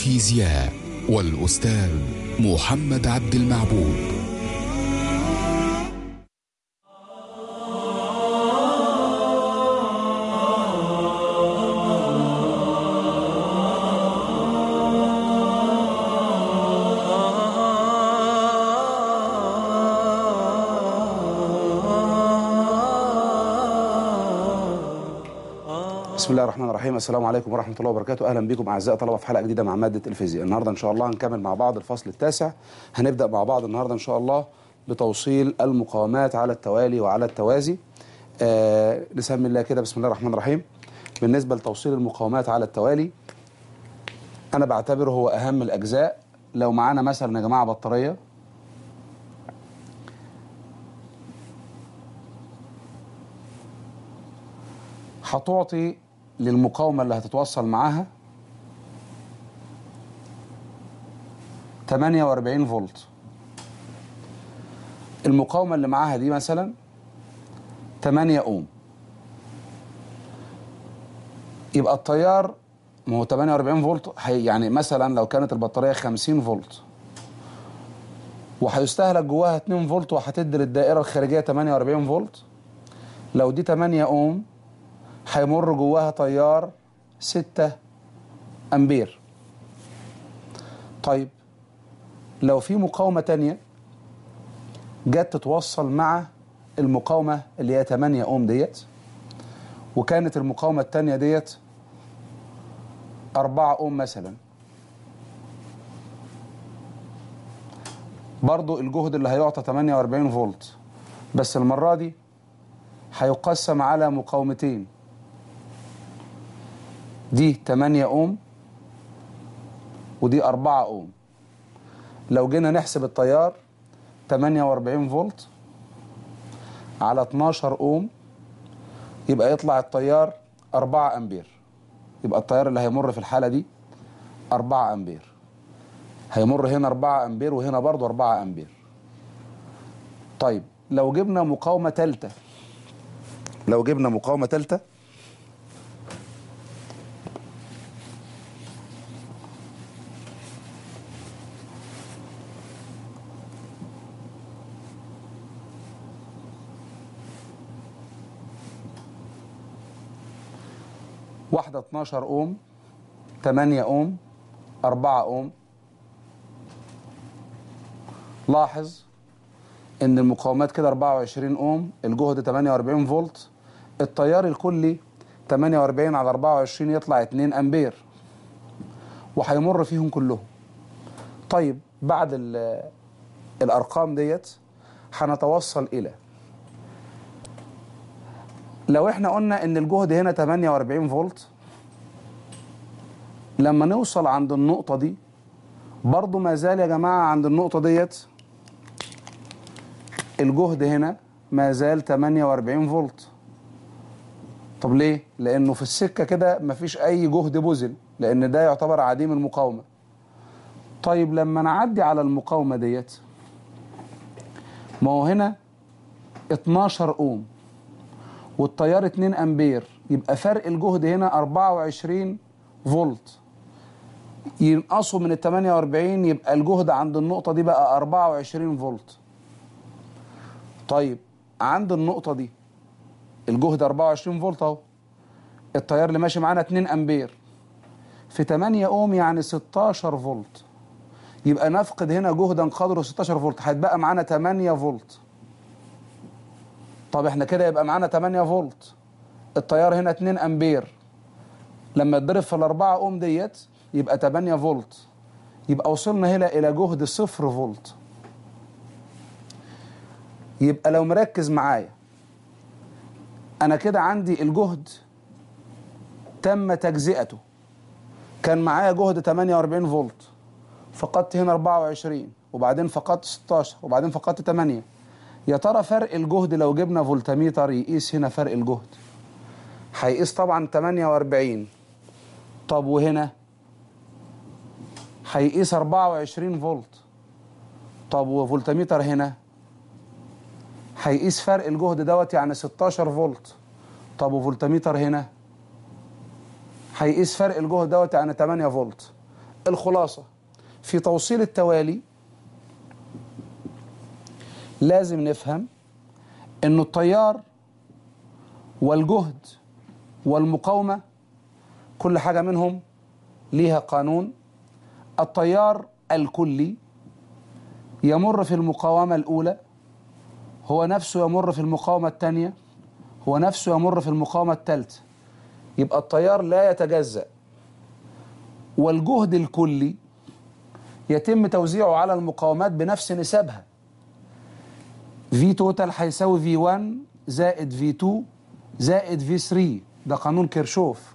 الفيزياء والأستاذ محمد عبد المعبود. بسم الله الرحمن الرحيم. السلام عليكم ورحمة الله وبركاته. أهلا بكم أعزائي طلبة في حلقة جديدة مع مادة الفيزياء النهاردة إن شاء الله هنكمل مع بعض الفصل التاسع. هنبدأ مع بعض النهاردة إن شاء الله بتوصيل المقاومات على التوالي وعلى التوازي. آه نسمي الله كده بسم الله الرحمن الرحيم. بالنسبة لتوصيل المقاومات على التوالي أنا بعتبره هو أهم الأجزاء. لو معانا مثلا يا جماعة بطارية. هتعطي للمقاومة اللي هتتوصل معاها 48 فولت. المقاومة اللي معاها دي مثلا 8 أوم. يبقى التيار ما هو 48 فولت يعني مثلا لو كانت البطارية 50 فولت وهيستهلك جواها 2 فولت وهتدي للدائرة الخارجية 48 فولت لو دي 8 أوم هيمر جواها تيار 6 أمبير. طيب لو في مقاومة تانية جت تتوصل مع المقاومة اللي هي 8 أوم ديت وكانت المقاومة التانية ديت 4 أوم مثلا. برضو الجهد اللي هيعطى 48 فولت بس المرة دي هيقسم على مقاومتين. دي 8 أوم ودي 4 أوم. لو جينا نحسب التيار 48 فولت على 12 أوم يبقى يطلع التيار 4 أمبير. يبقى التيار اللي هيمر في الحالة دي 4 أمبير. هيمر هنا 4 أمبير وهنا برضو 4 أمبير. طيب لو جبنا مقاومة تالتة لو جبنا مقاومة تالتة واحدة 12 اوم 8 اوم 4 اوم لاحظ إن المقاومات كده 24 اوم الجهد 48 فولت التيار الكلي 48 على 24 يطلع 2 أمبير وهيمر فيهم كلهم. طيب بعد ال- الأرقام ديت هنتوصل إلى لو إحنا قلنا إن الجهد هنا 48 فولت لما نوصل عند النقطة دي برضو ما زال يا جماعة عند النقطة ديت الجهد هنا ما زال 48 فولت. طب ليه؟ لأنه في السكة كده مفيش أي جهد بذل لأن ده يعتبر عديم المقاومة. طيب لما نعدي على المقاومة ديت ما هو هنا 12 أوم. والتيار 2 أمبير. يبقى فرق الجهد هنا 24 فولت. ينقصوا من ال 48 يبقى الجهد عند النقطة دي بقى 24 فولت. طيب عند النقطة دي الجهد 24 فولت أهو. التيار اللي ماشي معانا 2 أمبير. في 8 أوم يعني 16 فولت. يبقى نفقد هنا جهدا قدره 16 فولت. هيتبقى معانا 8 فولت. طب إحنا كده يبقى معانا 8 فولت. التيار هنا 2 أمبير. لما يتضرب في الأربعة أوم ديت يبقى 8 فولت. يبقى وصلنا هنا إلى جهد صفر فولت. يبقى لو مركز معايا أنا كده عندي الجهد تم تجزئته. كان معايا جهد 48 فولت. فقدت هنا 24 وبعدين فقدت 16 وبعدين فقدت 8 يا ترى فرق الجهد لو جبنا فولتميتر يقيس هنا فرق الجهد؟ هيقيس طبعا 48 طب وهنا؟ هيقيس 24 فولت. طب وفولتميتر هنا؟ هيقيس فرق الجهد دوت يعني 16 فولت. طب وفولتميتر هنا؟ هيقيس فرق الجهد دوت يعني 8 فولت. الخلاصة في توصيل التوالي لازم نفهم إنه التيار والجهد والمقاومة كل حاجة منهم ليها قانون. التيار الكلي يمر في المقاومة الأولى هو نفسه يمر في المقاومة الثانية هو نفسه يمر في المقاومة الثالثة. يبقى التيار لا يتجزأ. والجهد الكلي يتم توزيعه على المقاومات بنفس نسبها. في توتال هيساوي في 1 زائد في 2 زائد في 3 ده قانون كيرشوف.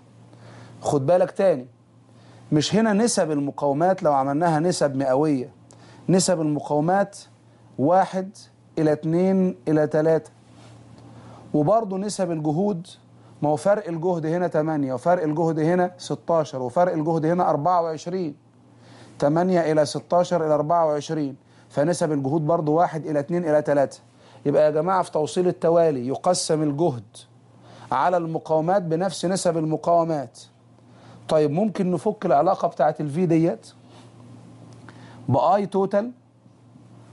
خد بالك تاني مش هنا نسب المقاومات لو عملناها نسب مئوية. نسب المقاومات واحد إلى اتنين إلى تلاتة. وبرضه نسب الجهود ما هو فرق الجهد هنا 8 وفرق الجهد هنا 16 وفرق الجهد هنا 24 8 إلى 16 إلى 24 فنسب الجهود برضه 1 إلى 2 إلى 3 يبقى يا جماعة في توصيل التوالي يقسم الجهد على المقاومات بنفس نسب المقاومات. طيب ممكن نفك العلاقة بتاعت ال V ديت ب I total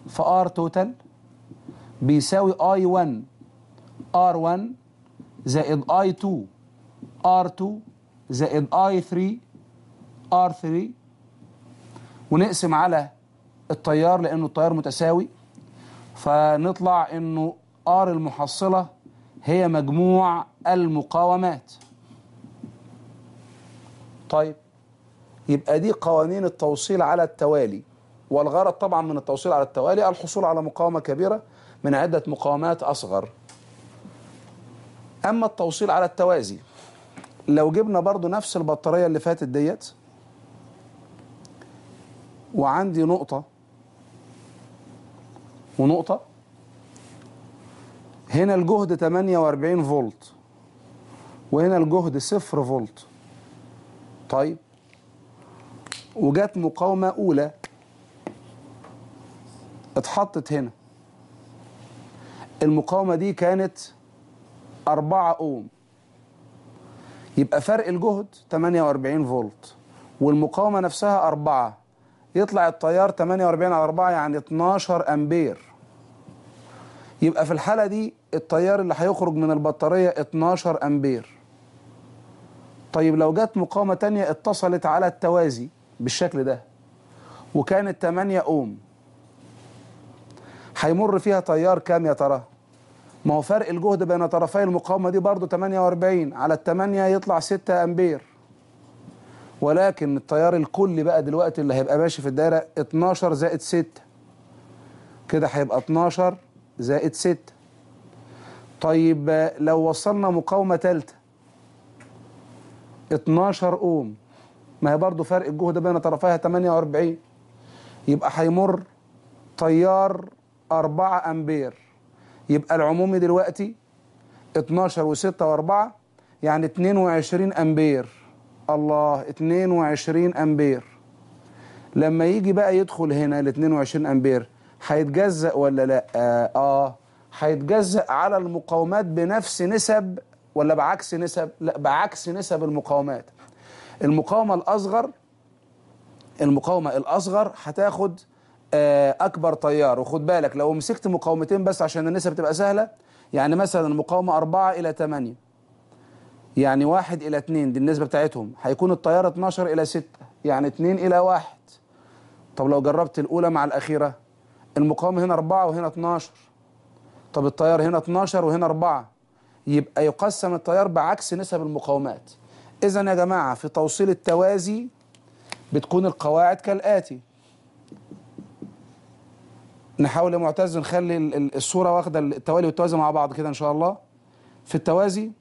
في R total بيساوي I 1 R 1 زائد I 2 R 2 زائد I 3 R 3 ونقسم على التيار لأنه التيار متساوي. فنطلع إنه R المحصلة هي مجموع المقاومات. طيب يبقى دي قوانين التوصيل على التوالي. والغرض طبعا من التوصيل على التوالي الحصول على مقاومة كبيرة من عدة مقاومات أصغر. أما التوصيل على التوازي لو جبنا برضو نفس البطارية اللي فاتت ديت وعندي نقطة ونقطة. هنا الجهد 48 فولت وهنا الجهد صفر فولت. طيب. وجت مقاومة أولى. اتحطت هنا. المقاومة دي كانت 4 أوم. يبقى فرق الجهد 48 فولت والمقاومة نفسها 4 يطلع التيار 48 على 4 يعني 12 أمبير. يبقى في الحالة دي التيار اللي هيخرج من البطارية 12 أمبير. طيب لو جت مقاومة تانية اتصلت على التوازي بالشكل ده وكانت 8 أوم هيمر فيها تيار كام يا ترى؟ ما هو فرق الجهد بين طرفي المقاومة دي برضو 48 على التمانية يطلع 6 أمبير. ولكن التيار الكلي بقى دلوقتي اللي هيبقى ماشي في الدايرة 12 زائد 6 كده هيبقى 12 زائد 6 طيب لو وصلنا مقاومة ثالثة 12 أوم. ما هي برضو فرق الجهد بين طرفيها 48 يبقى هيمر تيار 4 أمبير. يبقى العمومي دلوقتي 12 و6 و4 يعني 22 أمبير. الله 22 أمبير. لما يجي بقى يدخل هنا ال 22 أمبير هيتجزأ ولا لأ؟ آه, هيتجزأ على المقاومات بنفس نسب ولا بعكس نسب؟ لأ بعكس نسب المقاومات. المقاومة الأصغر المقاومة الأصغر هتاخد آه أكبر تيار وخد بالك لو مسكت مقاومتين بس عشان النسب تبقى سهلة يعني مثلا المقاومة 4 إلى 8 يعني 1 إلى 2 دي النسبة بتاعتهم. هيكون التيار 12 إلى 6 يعني 2 إلى 1 طب لو جربت الأولى مع الأخيرة المقاومة هنا 4 وهنا 12 طب التيار هنا 12 وهنا 4 يبقى يقسم التيار بعكس نسب المقاومات. إذا يا جماعة في توصيل التوازي بتكون القواعد كالآتي. نحاول يا معتز نخلي الصورة واخدة التوالي والتوازي مع بعض كده إن شاء الله. في التوازي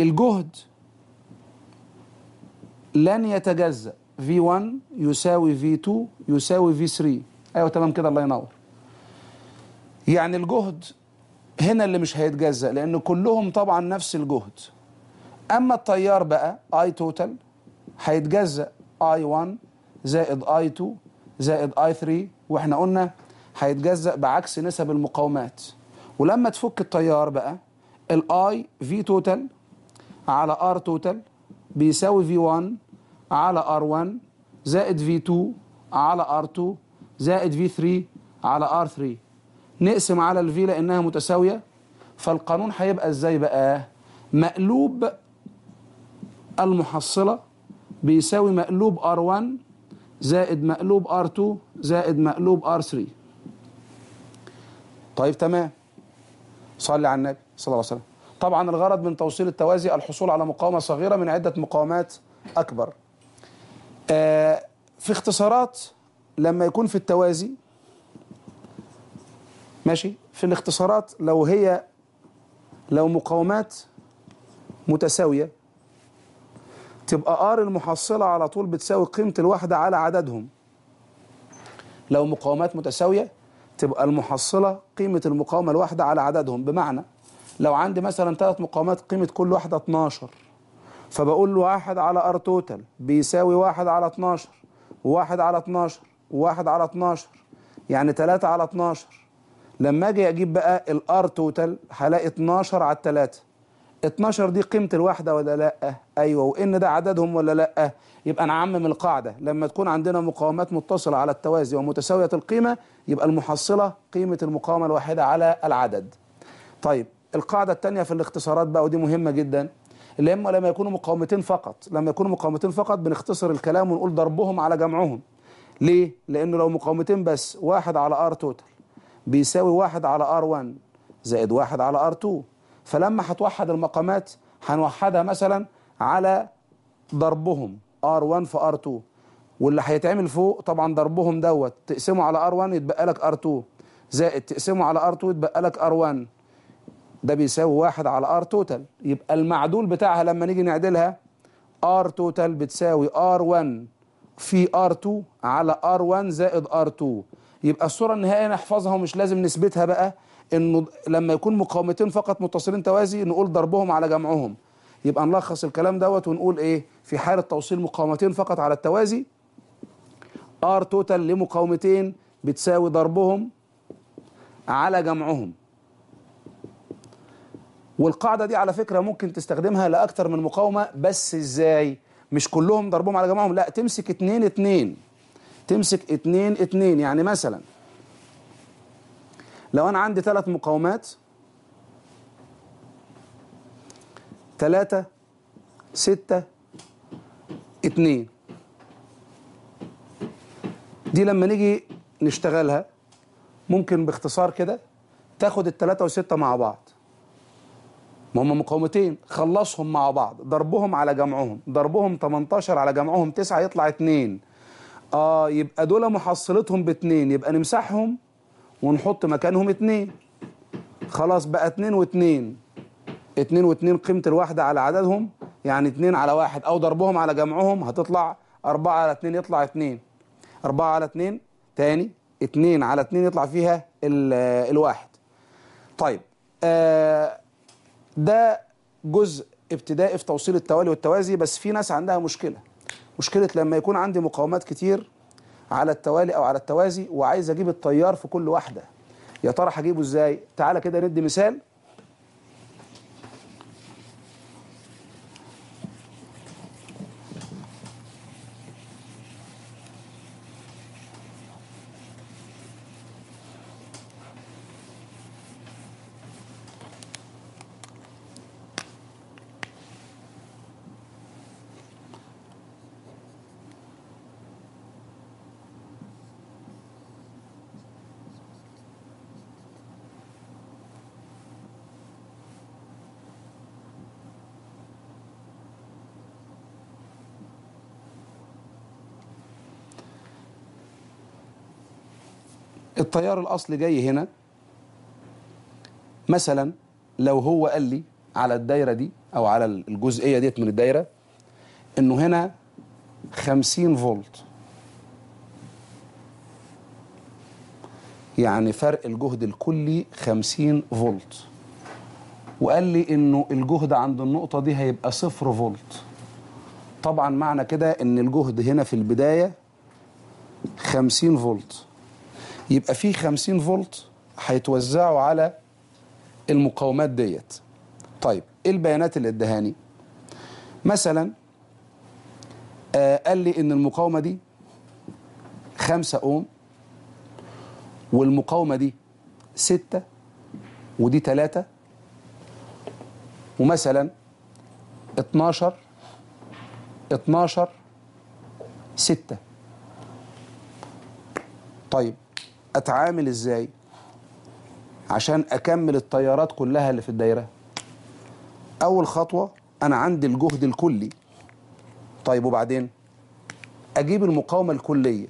الجهد لن يتجزأ. V1 يساوي V2 يساوي V3 أيوة تمام كده الله ينور. يعني الجهد هنا اللي مش هيتجزأ لأن كلهم طبعا نفس الجهد. أما التيار بقى I توتال هيتجزأ I1 زائد I2 زائد I3 وإحنا قلنا هيتجزأ بعكس نسب المقاومات. ولما تفك التيار بقى ال I V total على R total بيساوي V1 على R1 زائد V2 على R2 زائد V3 على R3 نقسم على ال V لأنها متساوية. فالقانون هيبقى إزاي بقى؟ مقلوب المحصلة بيساوي مقلوب R1 زائد مقلوب R2 زائد مقلوب R3 طيب تمام. صلي على النبي صلى الله عليه وسلم. طبعا الغرض من توصيل التوازي الحصول على مقاومة صغيرة من عدة مقاومات أكبر. آه في اختصارات لما يكون في التوازي ماشي في الاختصارات لو هي لو مقاومات متساوية تبقى R المحصلة على طول بتساوي قيمة الوحدة على عددهم. لو مقاومات متساوية تبقى المحصلة قيمة المقاومة الواحدة على عددهم. بمعنى لو عندي مثلا ثلاث مقاومات قيمة كل واحدة 12 فبقول له واحد على R total بيساوي واحد على 12 وواحد على 12 وواحد على 12 يعني 3 على 12 لما أجي أجيب بقى ال R total هلاقي 12 على 3 12 دي قيمة الواحدة ولا لأ؟ أيوه. وإن ده عددهم ولا لأ؟ يبقى نعمم القاعدة. لما تكون عندنا مقاومات متصلة على التوازي ومتساوية القيمة يبقى المحصلة قيمة المقاومة الواحدة على العدد. طيب القاعدة الثانية في الاختصارات بقى ودي مهمة جدا اللي هم لما يكونوا مقاومتين فقط لما يكونوا مقاومتين فقط بنختصر الكلام ونقول ضربهم على جمعهم. ليه؟ لأنه لو مقاومتين بس واحد على R total بيساوي واحد على R 1 زائد واحد على R 2 فلما هتوحد المقامات هنوحدها مثلا على ضربهم R 1 في R 2 واللي هيتعمل فوق طبعا ضربهم دوت تقسمه على R 1 يتبقى لك R 2 زائد تقسمه على R 2 يتبقى لك R 1 ده بيساوي واحد على R total يبقى المعدول بتاعها لما نيجي نعدلها R total بتساوي R 1 في R 2 على R 1 زائد R 2 يبقى الصورة النهائية نحفظها ومش لازم نثبتها بقى إنه لما يكون مقاومتين فقط متصلين توازي نقول ضربهم على جمعهم. يبقى نلخص الكلام دوت ونقول إيه؟ في حالة توصيل مقاومتين فقط على التوازي R total لمقاومتين بتساوي ضربهم على جمعهم. والقاعدة دي على فكرة ممكن تستخدمها لأكتر من مقاومة بس إزاي؟ مش كلهم ضربهم على جمعهم لا تمسك اتنين اتنين. تمسك اتنين اتنين. يعني مثلا لو أنا عندي ثلاث مقاومات ثلاثة ستة اتنين. دي لما نيجي نشتغلها ممكن باختصار كده تاخد الثلاثة والستة مع بعض. ما هم مقاومتين. خلصهم مع بعض. ضربهم على جمعهم. ضربهم 18 على جمعهم. 9 يطلع 2 آه يبقى دول محصلتهم باتنين. يبقى نمسحهم ونحط مكانهم اتنين. خلاص بقى اتنين واتنين. اتنين واتنين قيمة الواحدة على عددهم. يعني اتنين على واحد. أو ضربهم على جمعهم هتطلع أربعة على اتنين يطلع اتنين. أربعة على اتنين تاني. اتنين على اتنين يطلع فيها الواحد. طيب آه ده جزء ابتدائي في توصيل التوالي والتوازي بس في ناس عندها مشكلة. مشكلة لما يكون عندي مقاومات كتير على التوالي أو على التوازي وعايز أجيب التيار في كل واحدة. يا ترى هجيبه إزاي؟ تعالى كده ندي مثال. التيار الأصلي جاي هنا. مثلا لو هو قال لي على الدايرة دي أو على الجزئية ديت من الدايرة إنه هنا 50 فولت. يعني فرق الجهد الكلي 50 فولت. وقال لي إنه الجهد عند النقطة دي هيبقى صفر فولت. طبعا معنى كده إن الجهد هنا في البداية 50 فولت. يبقى في 50 فولت هيتوزعوا على المقاومات ديت. طيب إيه البيانات اللي ادهاني؟ مثلا آه قال لي إن المقاومة دي 5 أوم والمقاومة دي 6 ودي 3 ومثلا 12 12 6 طيب أتعامل إزاي عشان أكمل التيارات كلها اللي في الدايرة؟ أول خطوة أنا عندي الجهد الكلي. طيب وبعدين؟ أجيب المقاومة الكلية.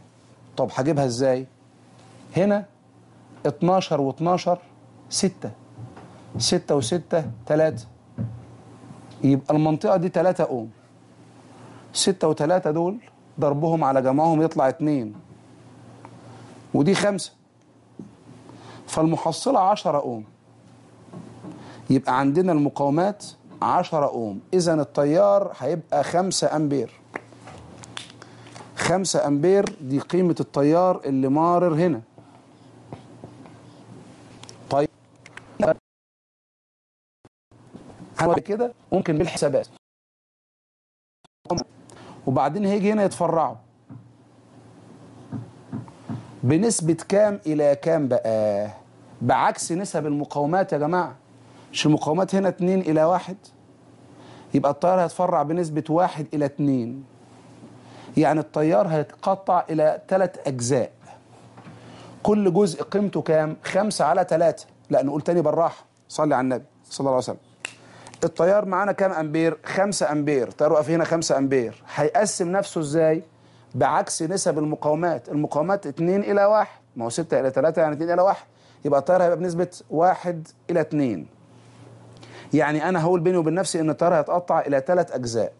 طب هجيبها إزاي؟ هنا 12 و12 6 6 و6 3 يبقى المنطقة دي 3 أوم. 6 و3 دول ضربهم على جمعهم يطلع 2 ودي 5 فالمحصلة 10 أوم. يبقى عندنا المقاومات 10 أوم. إذا التيار هيبقى 5 أمبير. 5 أمبير دي قيمة التيار اللي مارر هنا. طيب. كده ممكن بالحسابات. وبعدين هيجي هنا يتفرعوا. بنسبة كام إلى كام بقى؟ بعكس نسب المقاومات يا جماعة. مش المقاومات هنا 2 إلى 1 يبقى التيار هيتفرع بنسبة 1 إلى 2 يعني التيار هيتقطع إلى ثلاث أجزاء. كل جزء قيمته كام؟ 5 على 3 لا نقول تاني بالراحة. صلي على النبي صلى الله عليه وسلم. التيار معانا كام أمبير؟ 5 أمبير. تيار واقف هنا 5 أمبير. هيقسم نفسه إزاي؟ بعكس نسب المقاومات. المقاومات 2 إلى 1 ما هو 6 إلى 3 يعني 2 إلى 1 يبقى التيار هيبقى بنسبة 1 إلى 2 يعني أنا هقول بيني وبين نفسي إن التيار هيتقطع إلى ثلاث أجزاء.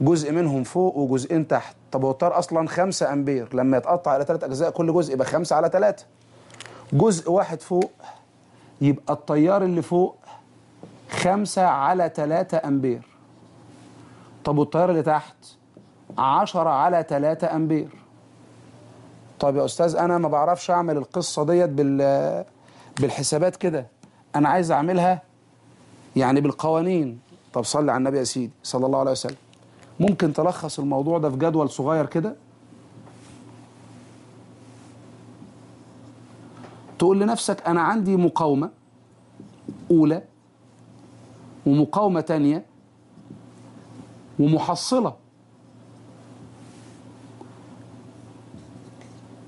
جزء منهم فوق وجزئين تحت. طب هو التيار أصلا 5 أمبير. لما يتقطع إلى ثلاث أجزاء كل جزء يبقى 5 على 3 جزء واحد فوق. يبقى التيار اللي فوق خمسة على تلاتة أمبير. طب والتيار اللي تحت؟ عشرة على تلاتة أمبير. طب يا أستاذ أنا ما بعرفش أعمل القصة ديت بال بالحسابات كده. أنا عايز أعملها يعني بالقوانين. طب صلي على النبي يا سيدي صلى الله عليه وسلم. ممكن تلخص الموضوع ده في جدول صغير كده؟ تقول لنفسك أنا عندي مقاومة أولى ومقاومة تانية ومحصلة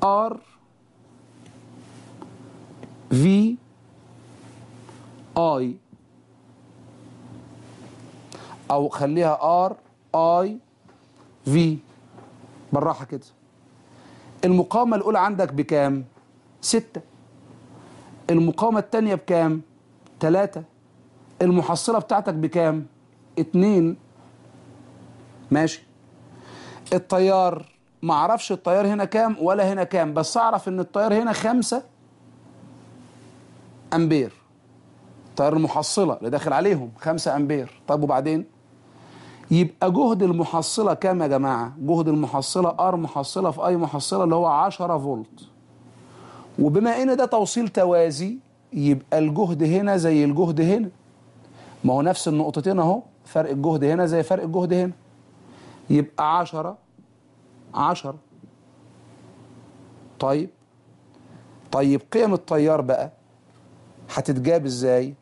R V I. أو خليها R I V. بالراحة كده. المقاومة الأولى عندك بكام؟ ستة. المقاومة التانية بكام؟ تلاتة. المحصلة بتاعتك بكام؟ اتنين. ماشي. التيار ما أعرفش التيار هنا كام ولا هنا كام بس اعرف ان التيار هنا خمسة أمبير. تيار المحصلة اللي داخل عليهم خمسة أمبير. طب وبعدين؟ يبقى جهد المحصلة كام يا جماعة؟ جهد المحصلة آر محصلة في آي محصلة اللي هو 10 فولت. وبما إن ده توصيل توازي يبقى الجهد هنا زي الجهد هنا. ما هو نفس النقطتين أهو فرق الجهد هنا زي فرق الجهد هنا. يبقى عشرة عشرة طيب. طيب قيم التيار بقى هتتجاب إزاي؟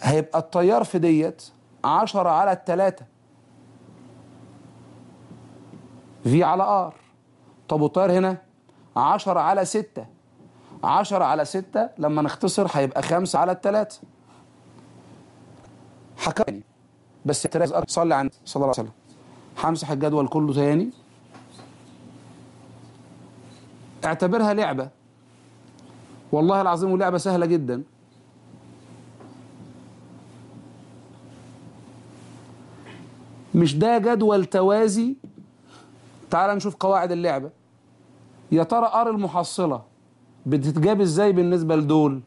هيبقى التيار في ديت عشرة على التلاتة. في على آر. طب والتيار هنا؟ عشرة على ستة. عشرة على ستة لما نختصر هيبقى خمسة على التلاتة. حكاني بس تركز صلي عن صلى الله عليه وسلم. همسح الجدول كله تاني. اعتبرها لعبة. والله العظيم لعبة سهلة جدا. مش ده جدول توازي؟ تعال نشوف قواعد اللعبة. يا ترى آر المحصلة بتتجاب إزاي بالنسبة لدول؟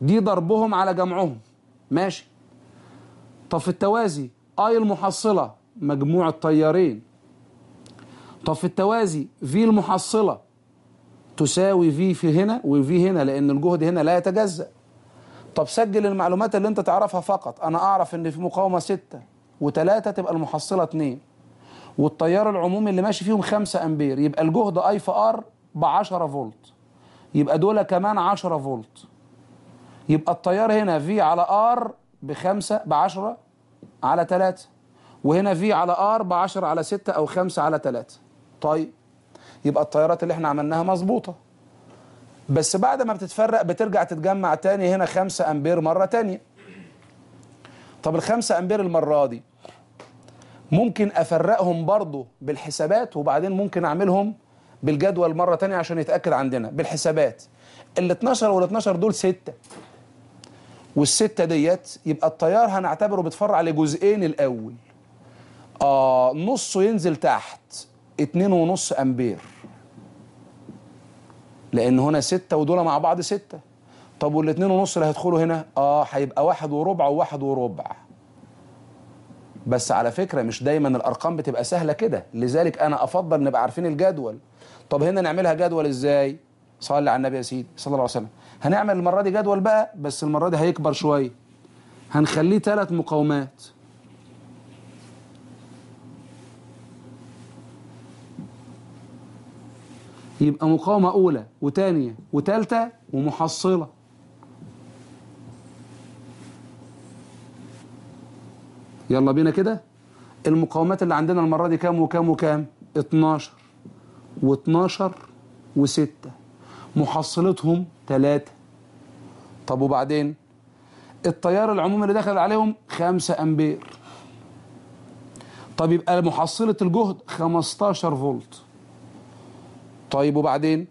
دي ضربهم على جمعهم. ماشي. طب في التوازي آي المحصلة مجموع التيارين طب في التوازي في المحصلة تساوي V V هنا و V هنا لأن الجهد هنا لا يتجزأ. طب سجل المعلومات اللي أنت تعرفها فقط. أنا أعرف إن في مقاومة ستة وتلاتة تبقى المحصلة اتنين. والتيار العمومي اللي ماشي فيهم 5 أمبير يبقى الجهد I في R ب 10 فولت. يبقى دول كمان 10 فولت. يبقى التيار هنا V على R بخمسة بعشرة على تلاتة. وهنا V على R بعشرة على ستة أو خمسة على تلاتة. طيب يبقى التيارات اللي إحنا عملناها مظبوطة. بس بعد ما بتتفرق بترجع تتجمع تاني هنا خمسة أمبير مرة تانية. طب الخمسة أمبير المرة دي ممكن أفرقهم برضو بالحسابات وبعدين ممكن أعملهم بالجدول مرة تانية عشان يتأكد عندنا. بالحسابات. ال 12 وال 12 دول ستة. والستة ديت يبقى التيار هنعتبره بيتفرع لجزئين الأول. آه نصه ينزل تحت. اتنين ونص أمبير. لأن هنا ستة ودول مع بعض ستة. طب والاتنين ونص اللي هيدخلوا هنا؟ آه هيبقى واحد وربع وواحد وربع. بس على فكرة مش دايما الأرقام بتبقى سهلة كده. لذلك أنا أفضل نبقى عارفين الجدول. طب هنا نعملها جدول إزاي؟ صلي على النبي يا سيدي صلى الله عليه وسلم. هنعمل المرة دي جدول بقى بس المرة دي هيكبر شوية. هنخليه ثلاث مقاومات. يبقى مقاومة أولى وتانية وتالتة ومحصلة. يلا بينا كده. المقاومات اللي عندنا المرة دي كام وكام وكام؟ 12 و12 و6 محصلتهم 3 طب وبعدين؟ التيار العمومي اللي دخل عليهم 5 أمبير. طب يبقى محصلة الجهد 15 فولت. طيب وبعدين؟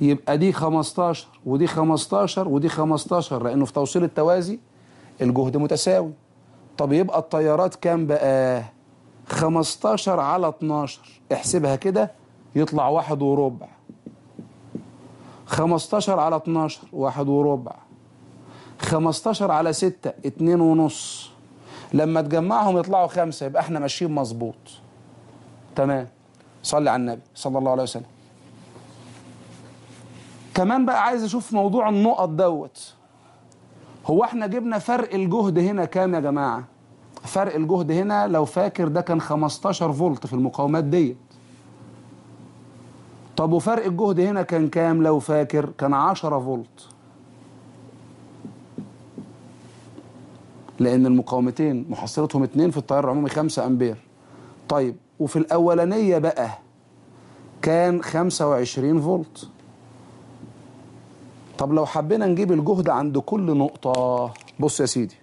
يبقى دي 15 ودي 15 ودي 15 لأنه في توصيل التوازي الجهد متساوي. طب يبقى التيارات كام بقى؟ 15 على 12 احسبها كده يطلع واحد وربع. 15 على 12 واحد وربع. 15 على 6 اتنين ونص. لما تجمعهم يطلعوا خمسة يبقى إحنا ماشيين مظبوط. تمام؟ صلي على النبي صلى الله عليه وسلم. كمان بقى عايز أشوف موضوع النقط دوت. هو إحنا جبنا فرق الجهد هنا كام يا جماعة؟ فرق الجهد هنا لو فاكر ده كان 15 فولت في المقاومات ديت. طب وفرق الجهد هنا كان كام لو فاكر؟ كان 10 فولت. لأن المقاومتين محصلتهم اتنين في التيار العمومي 5 أمبير. طيب وفي الأولانية بقى كان 25 فولت. طب لو حبينا نجيب الجهد عند كل نقطة بص يا سيدي.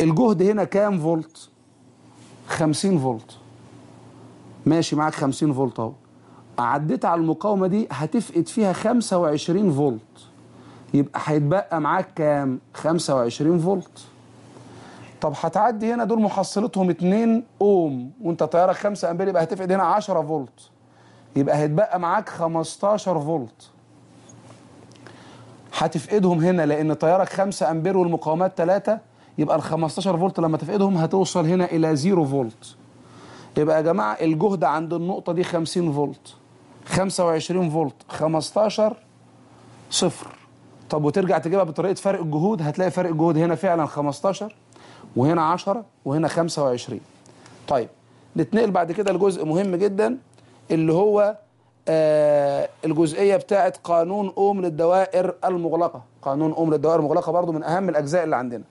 الجهد هنا كام فولت؟ 50 فولت. ماشي معاك 50 فولت اهو. عديت على المقاومة دي هتفقد فيها 25 فولت. يبقى هيتبقى معاك كام؟ 25 فولت. طب هتعدي هنا دول محصلتهم 2 اوم. وانت تيارك 5 امبير يبقى هتفقد هنا 10 فولت. يبقى هيتبقى معاك 15 فولت. هتفقدهم هنا لأن تيارك 5 أمبير والمقاومات 3 يبقى ال 15 فولت لما تفقدهم هتوصل هنا إلى 0 فولت. يبقى يا جماعة الجهد عند النقطة دي 50 فولت. 25 فولت. 15 صفر. طب وترجع تجيبها بطريقة فرق الجهود؟ هتلاقي فرق الجهود هنا فعلا 15 وهنا 10 وهنا 25 طيب نتنقل بعد كده لجزء مهم جدا اللي هو آه الجزئية بتاعه قانون اوم للدوائر المغلقة. قانون اوم للدوائر المغلقة برضو من أهم الأجزاء اللي عندنا.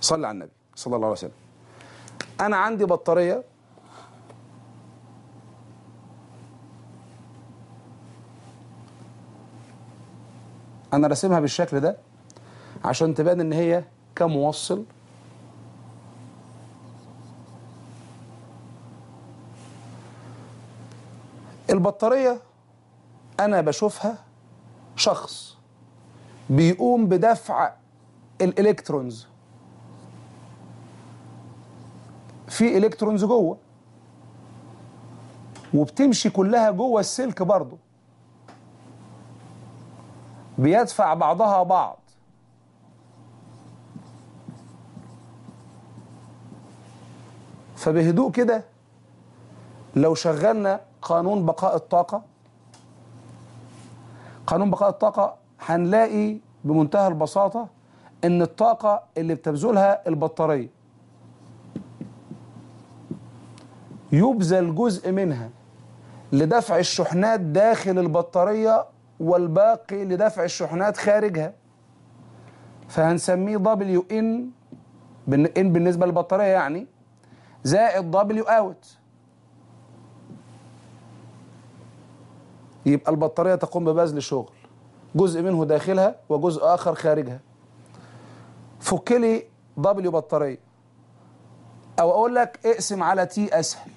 صلى على النبي صلى الله عليه وسلم. أنا عندي بطارية أنا راسمها بالشكل ده عشان تبان إن هي كموصل. البطارية أنا بشوفها شخص بيقوم بدفع الإلكترونز. في إلكترونز جوه وبتمشي كلها جوه السلك برضه. بيدفع بعضها بعض. فبهدوء كده لو شغلنا قانون بقاء الطاقة قانون بقاء الطاقة هنلاقي بمنتهى البساطة إن الطاقة اللي بتبذلها البطارية يبذل جزء منها لدفع الشحنات داخل البطارية والباقي لدفع الشحنات خارجها. فهنسميه دبليو ان ان بالنسبة للبطارية يعني زائد دبليو اوت يبقى البطارية تقوم ببذل شغل. جزء منه داخلها وجزء آخر خارجها. فك لي W بطارية. أو أقول لك اقسم على t أسهل.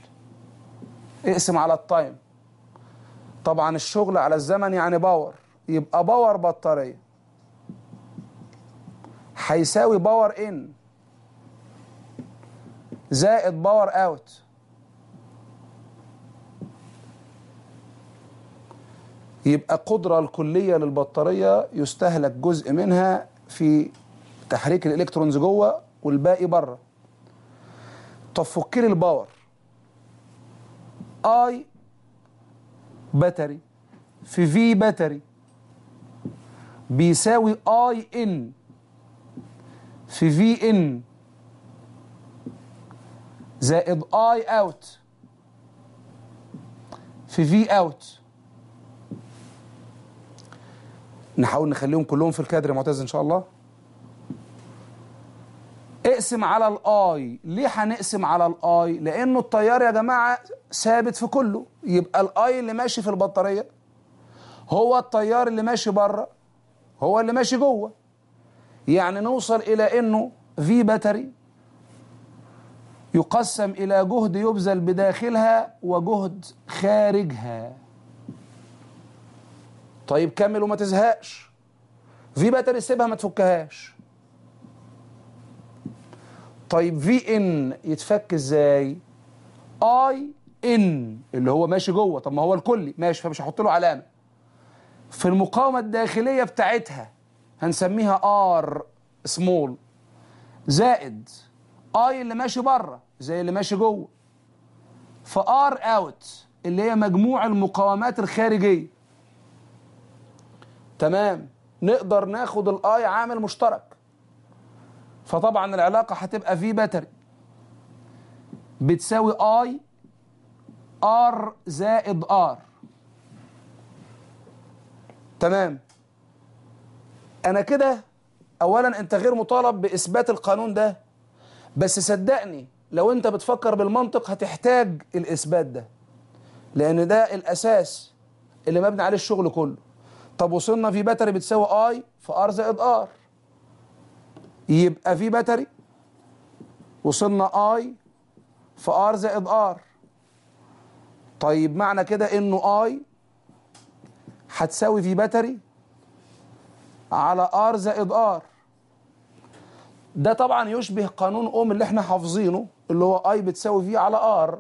اقسم على ال time. طبعا الشغل على الزمن يعني power. يبقى power بطارية. هيساوي power in. زائد power out يبقى القدرة الكلية للبطارية يستهلك جزء منها في تحريك ال electrons جوه والباقي بره طب فك لي ال power I battery في V battery بيساوي I in في V in زائد I out V V out نحاول نخليهم كلهم في الكادر يا معتز إن شاء الله. اقسم على ال I. ليه هنقسم على ال I؟ لأنه التيار يا جماعة ثابت في كله. يبقى ال I اللي ماشي في البطارية هو التيار اللي ماشي بره هو اللي ماشي جوه. يعني نوصل إلى إنه V battery يقسم إلى جهد يبذل بداخلها وجهد خارجها. طيب كمل وما تزهقش. V battery سيبها ما تفكهاش. طيب V in يتفك إزاي؟ I in اللي هو ماشي جوه. طب ما هو الكلي ماشي فمش هحط له علامة. في المقاومة الداخلية بتاعتها هنسميها R سمول زائد آي اللي ماشي بره زي اللي ماشي جوه. ف R out اللي هي مجموع المقاومات الخارجية. تمام نقدر ناخد ال I عامل مشترك. فطبعا العلاقة هتبقى V battery بتساوي I R زائد r تمام. أنا كده اولا أنت غير مطالب بإثبات القانون ده بس صدقني لو أنت بتفكر بالمنطق هتحتاج الإثبات ده لأن ده الأساس اللي مبني عليه الشغل كله. طب وصلنا V battery بتساوي I في R زائد r يبقى V battery. وصلنا I في R زائد r طيب معنى كده إنه I هتساوي V battery على R زائد r ده طبعا يشبه قانون أوم اللي إحنا حافظينه اللي هو I بتساوي V على R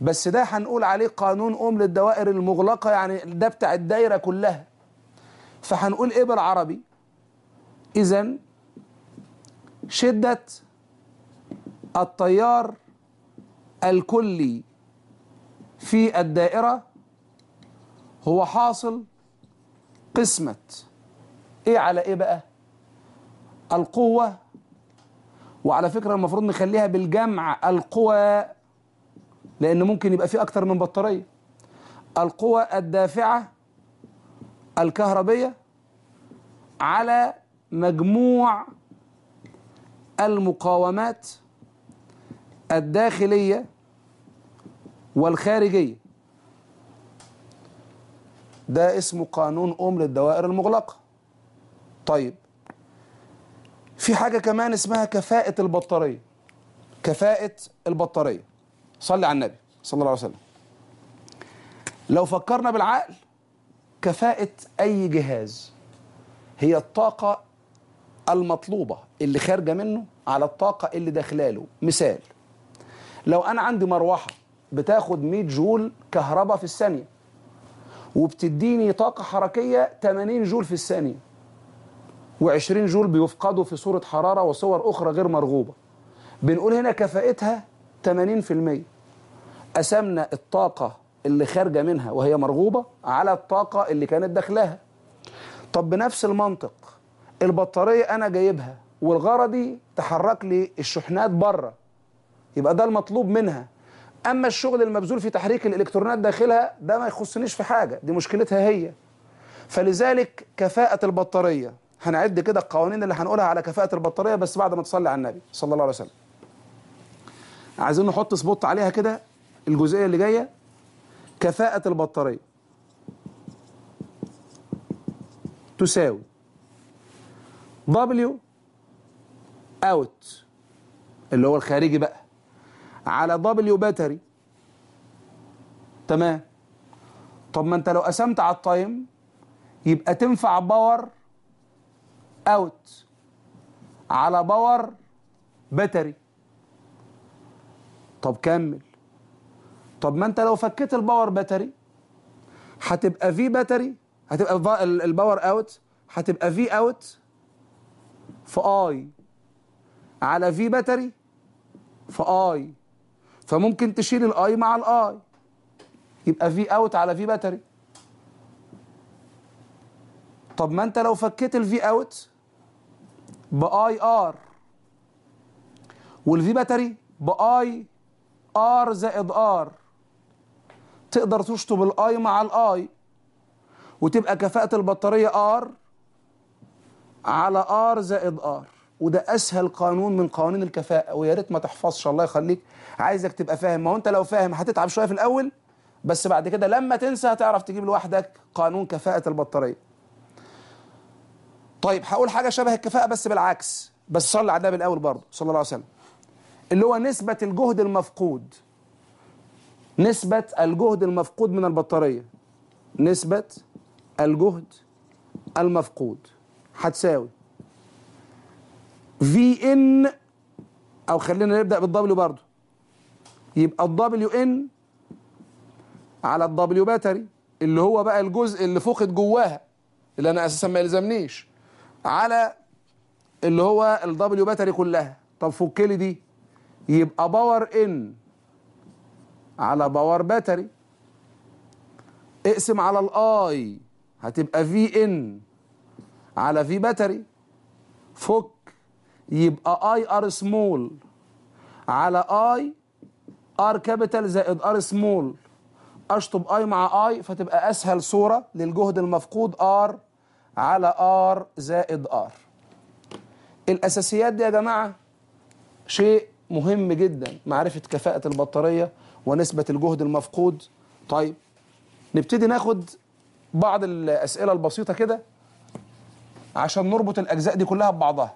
بس ده هنقول عليه قانون أوم للدوائر المغلقة يعني ده بتاع الدايرة كلها. فهنقول إيه بالعربي؟ اذا شدة التيار الكلي في الدائرة هو حاصل قسمة. إيه على إيه بقى؟ القوة. وعلى فكرة المفروض نخليها بالجمع القوى لأن ممكن يبقى في أكتر من بطارية. القوى الدافعة الكهربية على مجموع المقاومات الداخلية والخارجية. ده اسمه قانون اوم للدوائر المغلقة. طيب في حاجة كمان اسمها كفاءة البطارية. كفاءة البطارية. صلي على النبي صلى الله عليه وسلم. لو فكرنا بالعقل كفاءة أي جهاز هي الطاقة المطلوبة اللي خارجة منه على الطاقة اللي داخلاله. مثال لو أنا عندي مروحة بتاخد 100 جول كهرباء في الثانية وبتديني طاقة حركية 80 جول في الثانية و20 جول بيفقدوا في صورة حرارة وصور أخرى غير مرغوبة بنقول هنا كفاءتها 80% قسمنا الطاقة اللي خارجة منها وهي مرغوبة على الطاقة اللي كانت داخلها طب بنفس المنطق البطارية أنا جايبها والغرضي تحرك لي الشحنات بره. يبقى ده المطلوب منها. أما الشغل المبذول في تحريك الإلكترونات داخلها ده ما يخصنيش في حاجة دي مشكلتها هي. فلذلك كفاءة البطارية. هنعد كده القوانين اللي هنقولها على كفاءة البطارية بس بعد ما تصلي على النبي صلى الله عليه وسلم. عايزين نحط spot عليها كده الجزئية اللي جاية؟ كفاءة البطارية تساوي W out اللي هو الخارجي بقى على W battery تمام؟ طب ما انت لو قسمت على ال time يبقى تنفع power out على power battery طب كمل. طب ما انت لو فكيت ال power battery هتبقى V battery هتبقى البا- ال- ال power out هتبقى V out في I على V battery في I فممكن تشيل ال I مع ال I يبقى V out على V battery طب ما انت لو فكيت الفي اوت باي ار والفي باتري باي ار زائد ار تقدر تشطب ال I مع ال I وتبقى كفاءة البطارية R على R زائد r وده أسهل قانون من قوانين الكفاءة. ويا ريت ما تحفظش الله يخليك. عايزك تبقى فاهم. ما هو أنت لو فاهم هتتعب شوية في الأول بس بعد كده لما تنسى هتعرف تجيب لوحدك قانون كفاءة البطارية. طيب هقول حاجة شبه الكفاءة بس بالعكس. بس صلي على النبي الأول برضه صلى الله عليه وسلم. اللي هو نسبة الجهد المفقود. نسبة الجهد المفقود من البطارية. نسبة الجهد المفقود. هتساوي. في ان أو خلينا نبدأ بال W برضه يبقى ال W in على ال W battery اللي هو بقى الجزء اللي فقد جواها اللي أنا أساسا ما يلزمنيش على اللي هو ال W battery كلها. طب فك لي دي. يبقى power in على power battery اقسم على ال I هتبقى V in على V battery فك يبقى I R small على I R capital زائد R small أشطب I مع I فتبقى أسهل صورة للجهد المفقود r على R زائد r الأساسيات دي يا جماعة شيء مهم جدا معرفة كفاءة البطارية ونسبة الجهد المفقود. طيب نبتدي ناخد بعض الأسئلة البسيطة كده عشان نربط الأجزاء دي كلها ببعضها.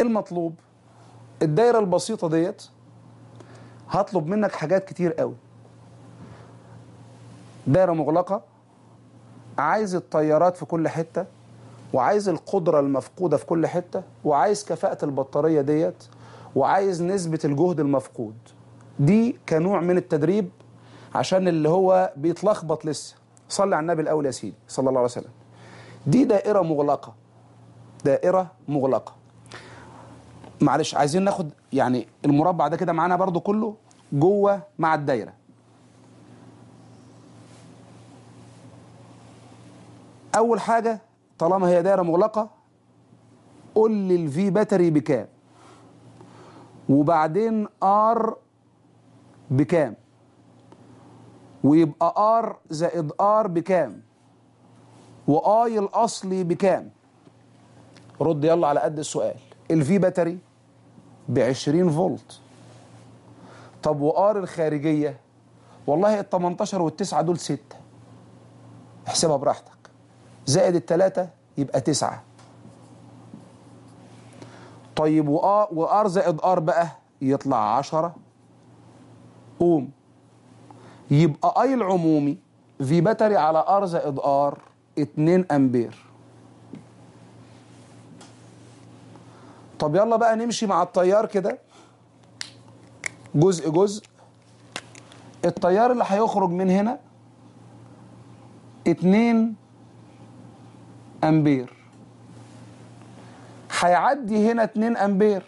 إيه المطلوب الدايرة البسيطة ديت هطلب منك حاجات كتير قوي. دايرة مغلقة عايز الطيارات في كل حتة وعايز القدرة المفقودة في كل حتة وعايز كفاءة البطارية ديت وعايز نسبة الجهد المفقود. دي كنوع من التدريب عشان اللي هو بيتلخبط لسه. صلي على النبي الأول يا سيدي صلى الله عليه وسلم. دي دائرة مغلقة. دائرة مغلقة. معلش عايزين ناخد يعني المربع ده كده معانا برضو كله جوه مع الدايرة. أول حاجة طالما هي دايرة مغلقة قول لي ال V battery بكام. وبعدين R بكام. ويبقى R زائد r بكام. و I الأصلي بكام. رد يلا على قد السؤال. ال V battery ب 20 فولت. طب و R الخارجية؟ والله ال 18 والتسعة دول 6 احسبها براحتك. زائد التلاتة يبقى تسعة. طيب وآ و R زائد r بقى يطلع عشرة. قوم. يبقى I العمومي V battery على R زائد r 2 أمبير. طب يلا بقى نمشي مع التيار كده. جزء جزء. التيار اللي هيخرج من هنا 2 أمبير. هيعدي هنا 2 أمبير.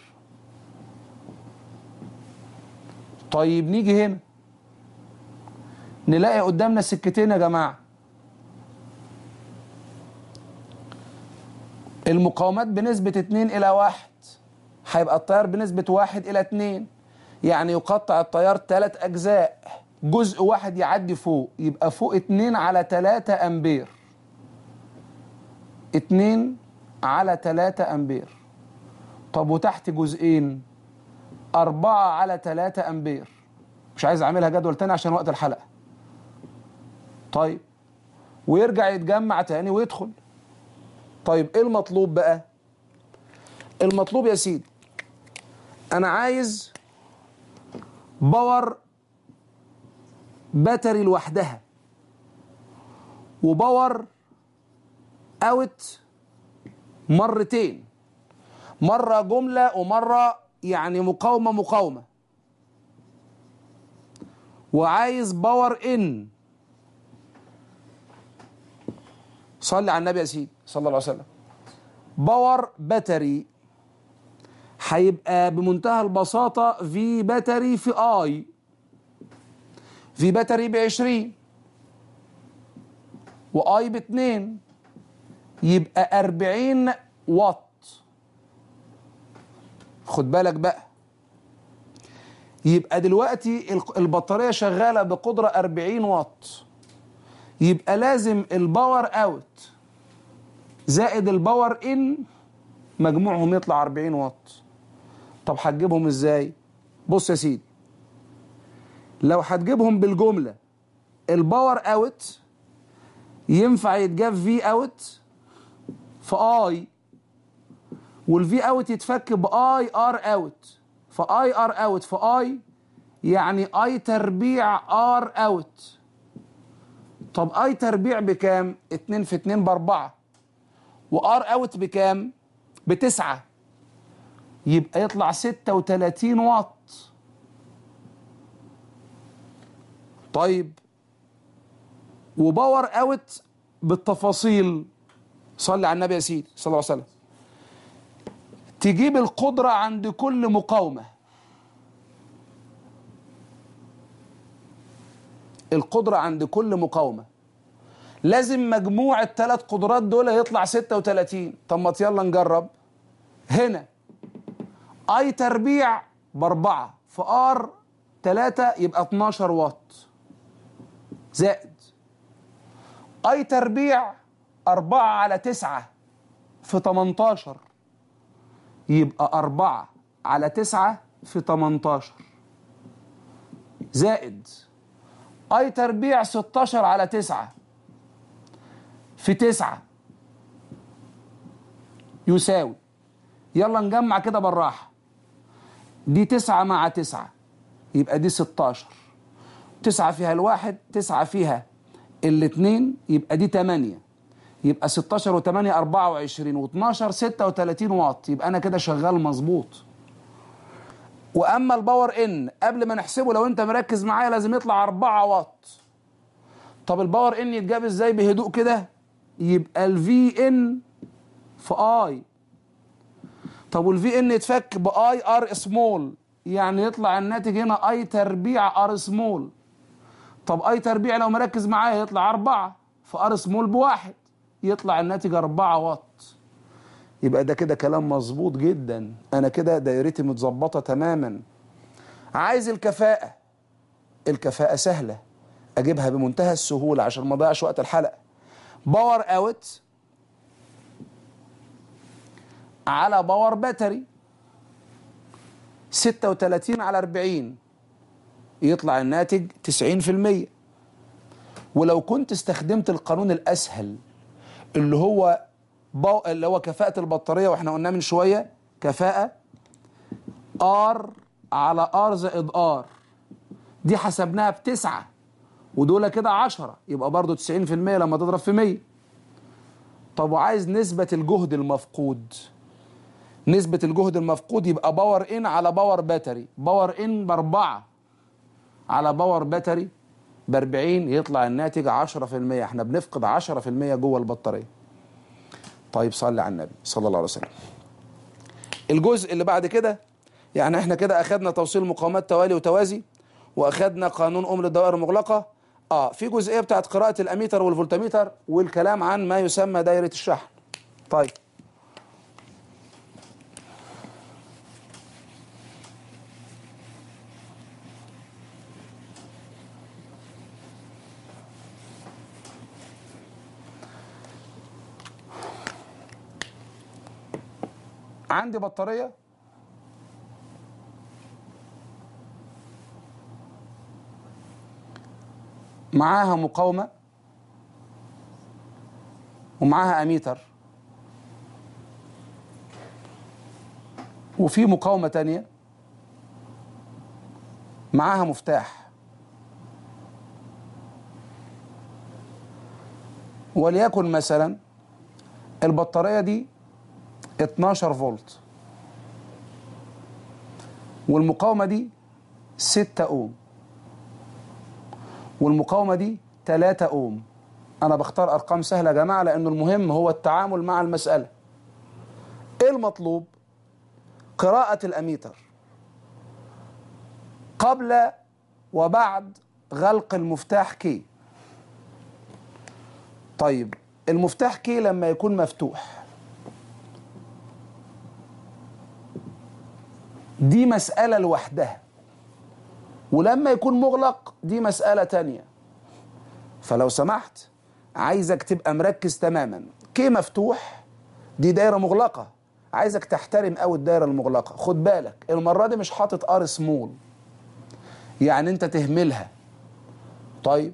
طيب نيجي هنا. نلاقي قدامنا سكتين يا جماعة. المقاومات بنسبة 2 إلى 1 هيبقى التيار بنسبة 1 إلى 2 يعني يقطع التيار ثلاث أجزاء. جزء واحد يعدي فوق يبقى فوق 2 على 3 أمبير. 2 على 3 أمبير. طب وتحت جزئين؟ 4 على 3 أمبير. مش عايز أعملها جدول تاني عشان وقت الحلقة. طيب ويرجع يتجمع تاني ويدخل. طيب إيه المطلوب بقى؟ المطلوب يا سيدي أنا عايز power battery لوحدها و power out مرتين. مرة جملة ومرة يعني مقاومة مقاومة. وعايز power in. صلي على النبي يا سيدي صلى الله عليه وسلم. power battery هيبقى بمنتهى البساطة V battery في I V battery ب 20 و I ب 2 يبقى 40 واط. خد بالك بقى. يبقى دلوقتي البطارية شغالة بقدرة 40 واط. يبقى لازم ال power out زائد ال power in مجموعهم يطلع 40 واط. طب هتجيبهم إزاي؟ بص يا سيدي لو هتجيبهم بالجملة ال power out ينفع يتجاب V out في I وال V out يتفك ب IR out ف IR out في I يعني I تربيع R out طب I تربيع بكام؟ 2 في 2 بأربعة. و R out بكام؟ بتسعة. يبقى يطلع 36 واط. طيب و power out بالتفاصيل. صلي على النبي يا سيدي صلى الله عليه وسلم. تجيب القدرة عند كل مقاومة. القدرة عند كل مقاومة. لازم مجموع الثلاث قدرات دول يطلع 36 طب ما يلا نجرب. هنا. آي تربيع بأربعة في آر 3 يبقى 12 واط. زائد. آي تربيع 4 على 9 في 18 يبقى 4 على 9 في 18 زائد. آي تربيع 16 على 9 في 9 يساوي. يلا نجمع كده بالراحة. دي 9 مع 9 يبقى دي 16 9 فيها الواحد 9 فيها الاثنين يبقى دي 8 يبقى 16 و8 24 و12 36 واط. يبقى أنا كده شغال مظبوط. وأما ال power in قبل ما نحسبه لو أنت مركز معايا لازم يطلع 4 واط. طب ال power in يتجاب إزاي بهدوء كده؟ يبقى ال V in في I طب وال V in يتفك ب I R small يعني يطلع الناتج هنا I تربيع R small طب I تربيع لو مركز معايا يطلع 4 في R small بواحد يطلع الناتج 4 واط يبقى ده كده كلام مظبوط جدا. أنا كده دايرتي متظبطة تماما. عايز الكفاءة. الكفاءة سهلة. أجيبها بمنتهى السهولة عشان ما أضيعش وقت الحلقة. power out على power battery. 36 على 40 يطلع الناتج 90% ولو كنت استخدمت القانون الأسهل اللي هو pow اللي هو كفاءة البطارية وإحنا قلنا من شوية كفاءة R على R زائد R دي حسبناها بتسعة ودول كده عشرة. يبقى برضو 90% لما تضرب في 100 طب وعايز نسبة الجهد المفقود؟ نسبة الجهد المفقود يبقى power in على power battery. power in بأربعة على power battery ب 40 يطلع الناتج 10% إحنا بنفقد 10% جوه البطارية. طيب صلي على النبي صلى الله عليه وسلم. الجزء اللي بعد كده يعني إحنا كده أخدنا توصيل مقاومات توالي وتوازي وأخدنا قانون ام للدوائر المغلقة. آه في جزئية بتاعت قراءة الأميتر والفولتميتر والكلام عن ما يسمى دايرة الشحن. طيب. عندي بطارية. معاها مقاومة. ومعاها أميتر. وفي مقاومة تانية. معاها مفتاح. وليكن مثلا البطارية دي 12 فولت. والمقاومة دي 6 أوم. والمقاومة دي 3 أوم. أنا بختار أرقام سهلة يا جماعة لأنه المهم هو التعامل مع المسألة. إيه المطلوب؟ قراءة الأميتر. قبل وبعد غلق المفتاح K طيب المفتاح K لما يكون مفتوح. دي مسألة لوحدها. ولما يكون مغلق دي مسألة تانية. فلو سمحت عايزك تبقى مركز تماما. K مفتوح دي دايرة مغلقة. عايزك تحترم قوي الدايرة المغلقة. خد بالك المرة دي مش حاطط R small يعني أنت تهملها. طيب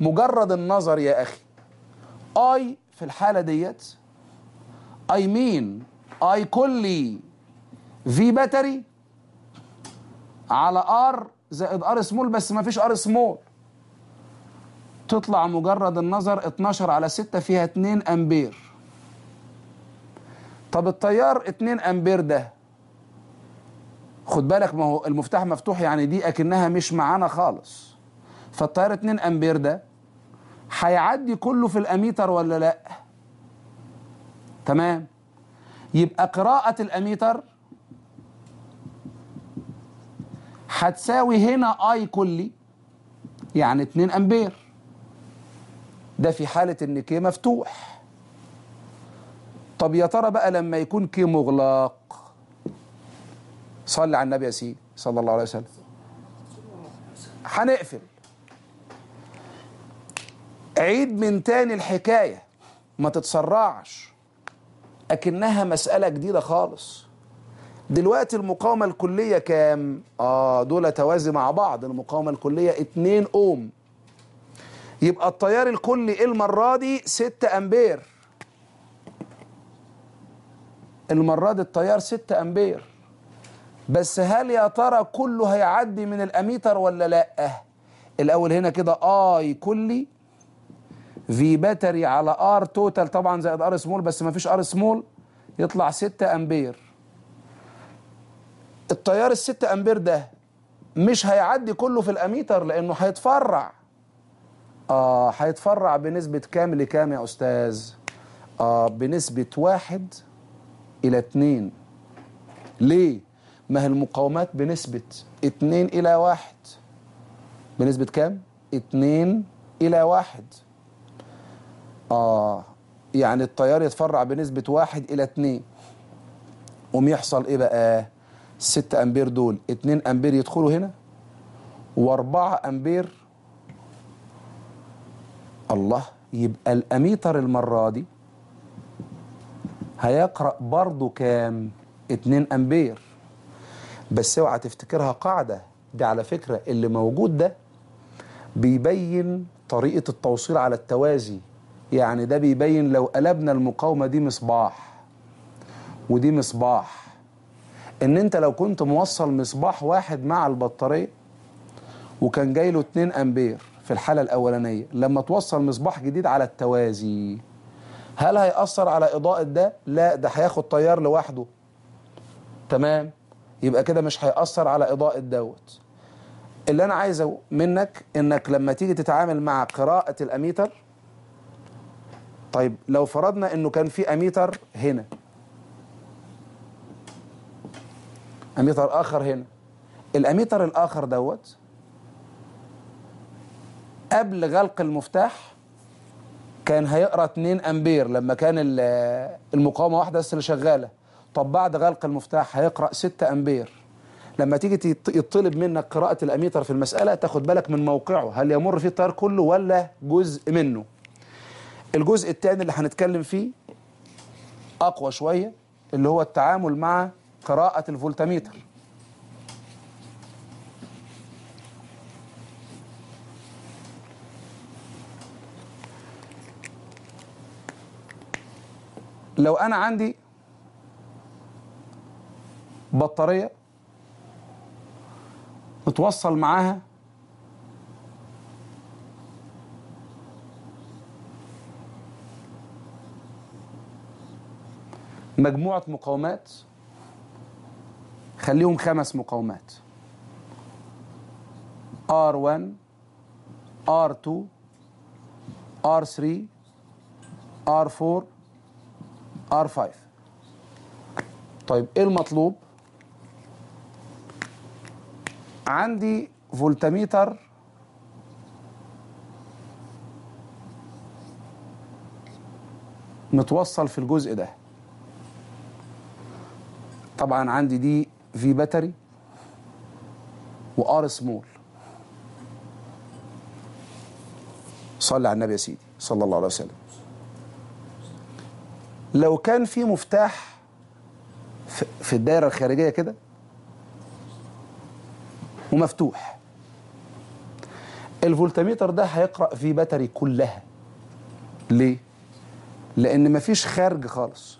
مجرد النظر يا أخي. I في الحالة ديت I مين I كلي V battery على R زائد R small بس ما فيش R small تطلع مجرد النظر 12 على 6 فيها 2 أمبير. طب التيار 2 أمبير ده خد بالك ما هو المفتاح مفتوح يعني دي أكنها مش معانا خالص. فالتيار 2 أمبير ده هيعدي كله في الأميتر ولا لأ؟ تمام. يبقى قراءة الأميتر هتساوي هنا اي كلي يعني 2 أمبير. ده في حالة إن كي مفتوح. طب يا ترى بقى لما يكون كي مغلق؟ صلي على النبي يا سيدي صلى الله عليه وسلم. هنقفل. عيد من تاني الحكاية. ما تتسرعش. أكنها مسألة جديدة خالص. دلوقتي المقاومة الكلية كام؟ آه دول توازي مع بعض. المقاومة الكلية 2 أوم. يبقى التيار الكلي المرة دي 6 أمبير. المرة دي التيار 6 أمبير. بس هل يا ترى كله هيعدي من الأميتر ولا لأ؟ الأول هنا كده I كلي. V battery على R total طبعا زائد R small بس ما فيش R small يطلع 6 أمبير. التيار ال 6 أمبير ده مش هيعدي كله في الأميتر لأنه هيتفرع. آه هيتفرع بنسبة كام لكام يا أستاذ؟ آه بنسبة واحد إلى اتنين. ليه؟ ما هي المقاومات بنسبة اتنين إلى واحد. بنسبة كام؟ اتنين إلى واحد. آه يعني التيار يتفرع بنسبة واحد إلى اتنين. قوم يحصل إيه بقى؟ الستة أمبير دول اتنين أمبير يدخلوا هنا وأربعة أمبير الله يبقى الأميتر المرة دي هيقرأ برضه كام؟ 2 أمبير. بس اوعى تفتكرها قاعدة دي على فكرة اللي موجود ده بيبين طريقة التوصيل على التوازي. يعني ده بيبين لو قلبنا المقاومة دي مصباح ودي مصباح. إن أنت لو كنت موصل مصباح واحد مع البطارية وكان جاي له 2 أمبير في الحالة الأولانية لما توصل مصباح جديد على التوازي هل هيأثر على إضاءة ده؟ لا ده هياخد تيار لوحده. تمام؟ يبقى كده مش هيأثر على إضاءة دوت. اللي أنا عايزه منك إنك لما تيجي تتعامل مع قراءة الأميتر طيب لو فرضنا إنه كان في أميتر هنا أميتر آخر هنا. الأميتر الآخر دوت قبل غلق المفتاح كان هيقرأ 2 أمبير لما كان ال- المقاومة واحدة بس اللي شغالة. طب بعد غلق المفتاح هيقرأ 6 أمبير. لما تيجي يطلب منك قراءة الأميتر في المسألة تاخد بالك من موقعه. هل يمر فيه التيار كله ولا جزء منه؟ الجزء الثاني اللي هنتكلم فيه أقوى شوية اللي هو التعامل مع قراءة الفولتميتر. لو أنا عندي بطارية متوصل معاها مجموعة مقاومات خليهم خمس مقاومات. R1 R2 R3 R4 R5 طيب إيه المطلوب؟ عندي فولتميتر متوصل في الجزء ده. طبعا عندي دي V battery و R small صلي على النبي يا سيدي صلى الله عليه وسلم. لو كان في مفتاح في- الدائره الخارجية كده ومفتوح الفولتميتر ده هيقرأ V battery كلها. ليه؟ لأن مفيش خارج خالص.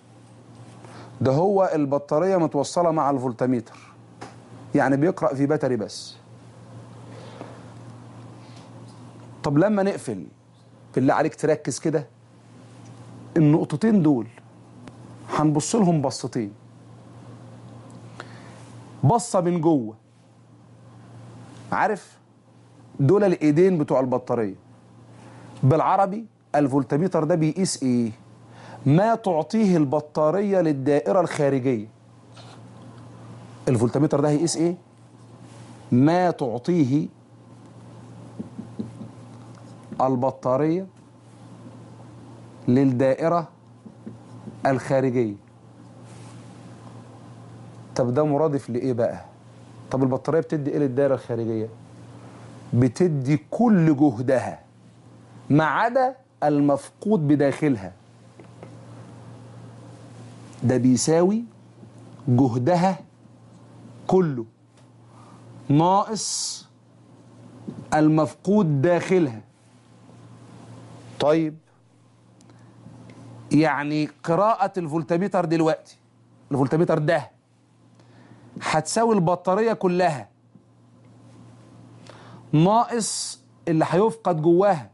ده هو البطارية متوصلة مع الفولتميتر. يعني بيقرأ في باتري بس. طب لما نقفل بالله عليك تركز كده النقطتين دول هنبص لهم بصتين. بصة من جوه. عارف دول الإيدين بتوع البطارية. بالعربي الفولتميتر ده بيقيس إيه؟ ما تعطيه البطارية للدائرة الخارجية. الفولتميتر ده هيقيس إيه؟ ما تعطيه البطارية للدائرة الخارجية. طب ده مرادف لإيه بقى؟ طب البطارية بتدي إيه للدائرة الخارجية؟ بتدي كل جهدها ما عدا المفقود بداخلها. ده بيساوي جهدها كله ناقص المفقود داخلها. طيب يعني قراءة الفولتميتر دلوقتي الفولتميتر ده هتساوي البطارية كلها ناقص اللي هيفقد جواها.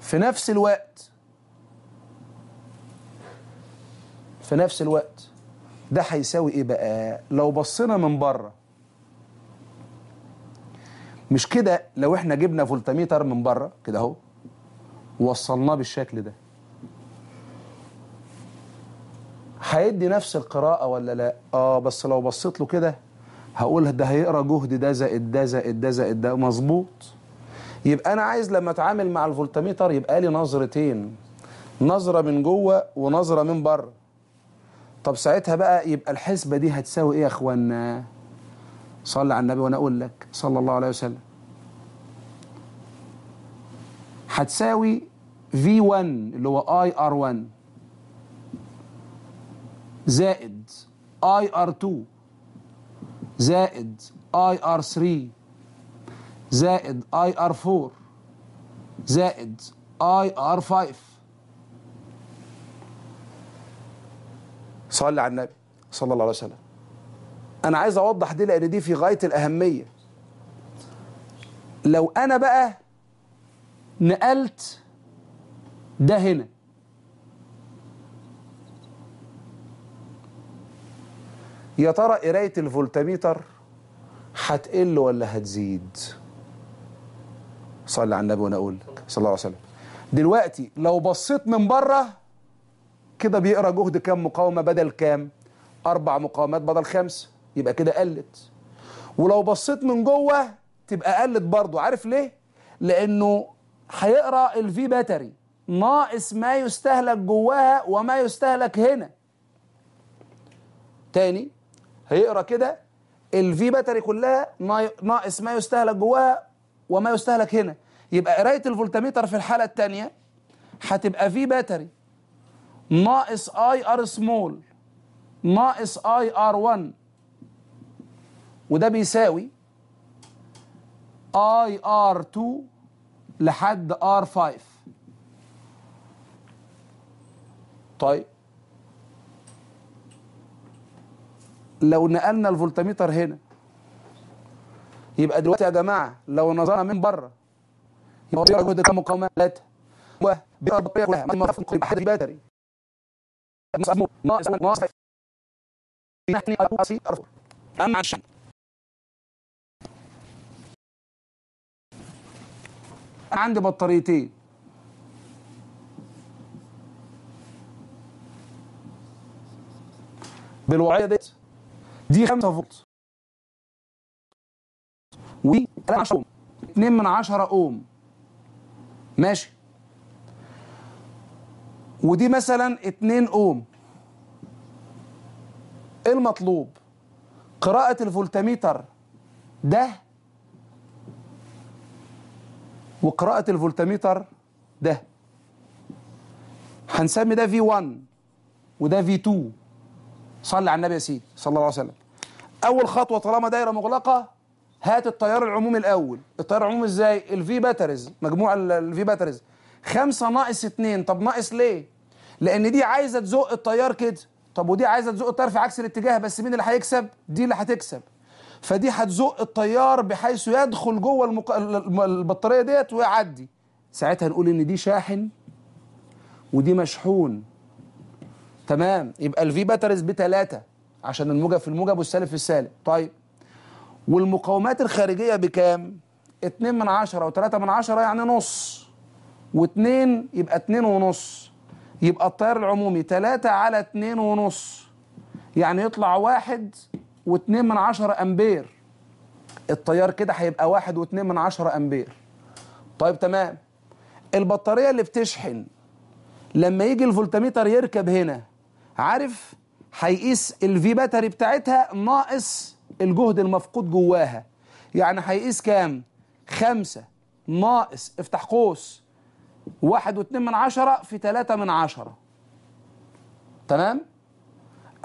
في نفس الوقت في نفس الوقت. ده هيساوي إيه بقى؟ لو بصينا من بره. مش كده لو إحنا جبنا فولتميتر من بره كده أهو ووصلناه بالشكل ده. هيدي نفس القراءة ولا لا؟ آه بس لو بصيت له كده هقول ده هيقرأ جهد ده زائد ده زائد ده زائد ده. مظبوط. يبقى أنا عايز لما أتعامل مع الفولتميتر يبقى لي نظرتين. نظرة من جوه ونظرة من بره. طب ساعتها بقى يبقى الحسبة دي هتساوي إيه يا اخوانا؟ صلي على النبي وأنا أقول لك صلى الله عليه وسلم هتساوي V1 اللي هو IR1 زائد IR2 زائد IR3 زائد IR4 زائد IR5 صلي على النبي صلى الله عليه وسلم. أنا عايز أوضح دي لأن دي في غاية الأهمية. لو أنا بقى نقلت ده هنا يا ترى قراية الفولتميتر هتقل ولا هتزيد؟ صلي على النبي وأنا أقول لك صلى الله عليه وسلم. دلوقتي لو بصيت من بره كده بيقرأ جهد كام مقاومة بدل كام؟ أربع مقاومات بدل خمسه يبقى كده قلت. ولو بصيت من جوه تبقى قلت برضو عارف ليه؟ لأنه هيقرأ ال V battery. ناقص ما يستهلك جواها وما يستهلك هنا. تاني هيقرأ كده ال V battery كلها ناقص ما يستهلك جواها وما يستهلك هنا. يبقى قراية الفولتميتر في الحالة الثانية هتبقى V battery. ناقص IR small ناقص IR 1 وده بيساوي IR 2 لحد R 5 طيب. لو نقلنا الفولتميتر هنا يبقى دلوقتي يا جماعة لو نظرنا من بره يبقى جهد كام مقاومة 3 وبيقرا البطاريه كلها ما يفرق يبقى اما عشان عندي بطاريتين بالوضعيه ديت. دي 5 فولت. و 3 أوم. 2 من 10 أوم. ماشي. ودي مثلا 2 أوم. إيه المطلوب؟ قراءة الفولتميتر ده وقراءة الفولتميتر ده. هنسمي ده V1 وده V2 صلي على النبي يا سيدي صلى الله عليه وسلم. أول خطوة طالما دايرة مغلقة هات التيار العمومي الأول. التيار العمومي إزاي؟ ال V batteries مجموع ال V batteries خمسة ناقص اتنين. طب ناقص ليه؟ لأن دي عايزه تزق التيار كده. طب ودي عايزه تزق التيار في عكس الاتجاه بس مين اللي هيكسب؟ دي اللي هتكسب. فدي هتزق التيار بحيث يدخل جوه المق... البطارية ديت ويعدي. ساعتها نقول إن دي شاحن ودي مشحون. تمام؟ يبقى ال V batteries بتلاتة عشان الموجب في الموجب والسالب في السالب. طيب. والمقاومات الخارجية بكام؟ اتنين من عشرة وتلاتة من عشرة يعني نص. واتنين يبقى اتنين ونص. يبقى التيار العمومي تلاتة على اتنين ونص. يعني يطلع واحد واتنين من عشرة أمبير. التيار كده هيبقى واحد واتنين من عشرة أمبير. طيب تمام. البطارية اللي بتشحن لما يجي الفولتميتر يركب هنا عارف هيقيس ال V battery بتاعتها ناقص الجهد المفقود جواها. يعني هيقيس كام؟ خمسة. ناقص. افتح قوس. واحد واتنين من عشرة في تلاتة من عشرة. تمام؟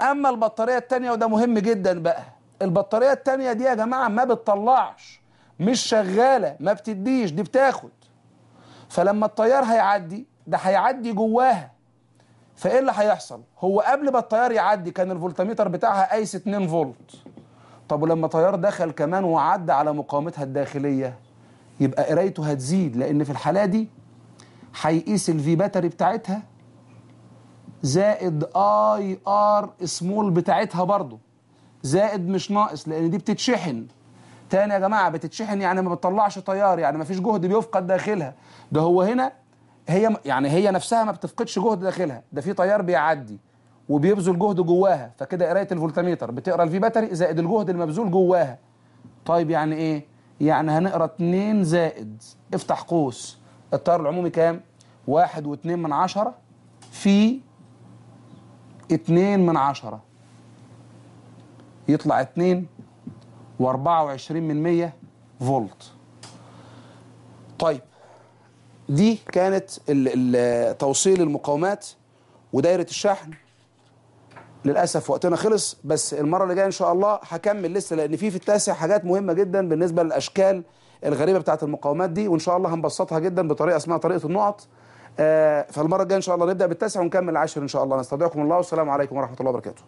أما البطارية التانية وده مهم جدا بقى البطارية التانية دي يا جماعة ما بتطلعش مش شغالة ما بتديش دي بتاخد. فلما التيار هيعدي ده هيعدي جواها. فإيه اللي هيحصل؟ هو قبل ما التيار يعدي كان الفولتميتر بتاعها قايس 2 فولت. طب ولما التيار دخل كمان وعدى على مقاومتها الداخلية يبقى قرايته هتزيد لأن في الحالة دي هيقيس ال V battery بتاعتها زائد IR small بتاعتها برضو زائد مش ناقص لأن دي بتتشحن. تاني يا جماعة بتتشحن يعني ما بتطلعش تيار يعني ما فيش جهد بيفقد داخلها. ده هو هنا هي يعني هي نفسها ما بتفقدش جهد داخلها. ده في تيار بيعدي وبيبذل جهد جواها. فكده قراية الفولتميتر. بتقرأ ال V battery زائد الجهد المبذول جواها. طيب يعني إيه؟ يعني هنقرأ 2 زائد. افتح قوس. التيار العمومي كام؟ واحد واتنين من عشرة في اتنين من عشرة. يطلع اتنين واربعة وعشرين من مية فولت. طيب دي كانت توصيل المقاومات ودايرة الشحن. للأسف وقتنا خلص بس المرة اللي جاية إن شاء الله هكمل لسه لأن في في التاسع حاجات مهمة جدا بالنسبة للأشكال الغريبة بتاعه المقاومات دي وإن شاء الله هنبسطها جدا بطريقة اسمها طريقة النقط. آه، فالمرة الجاية إن شاء الله نبدأ بالتاسع ونكمل العاشر إن شاء الله. نستودعكم الله والسلام عليكم ورحمة الله وبركاته.